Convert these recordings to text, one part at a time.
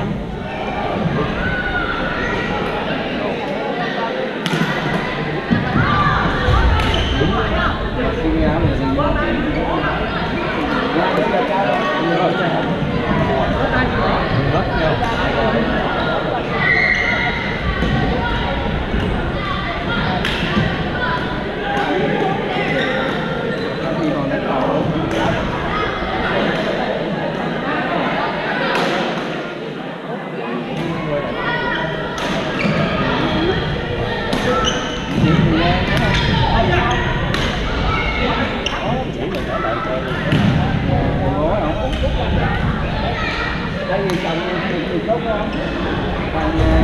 God. cái gì chồng thì thì tốt đó. Còn ờ,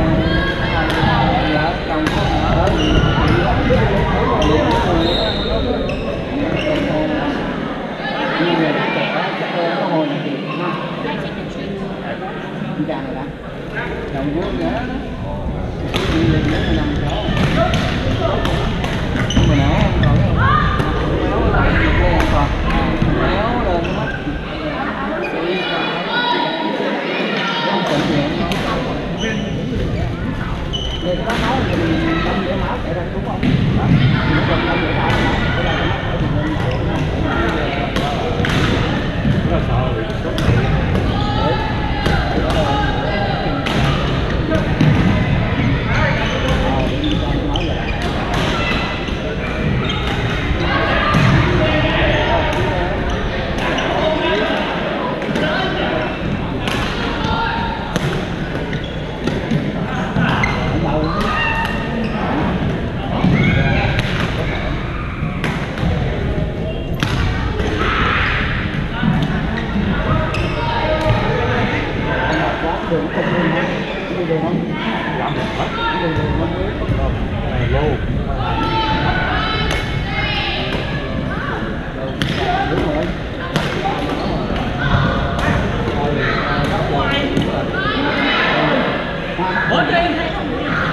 còn ờ, dạ, vợ chồng có vợ thì nhưng mà nó trẻ chắc nó hồi này thì nó chàng dạ, dạ. đã chồng vốn nhớ đi lên nhớ năm về cái đó máu mình đâm để máu chạy ra đúng không? đường công viên đó đi đường không? làm được bắt đi đường không lô đúng rồi Hãy subscribe cho kênh Ghiền Mì Gõ Để không bỏ lỡ những video hấp dẫn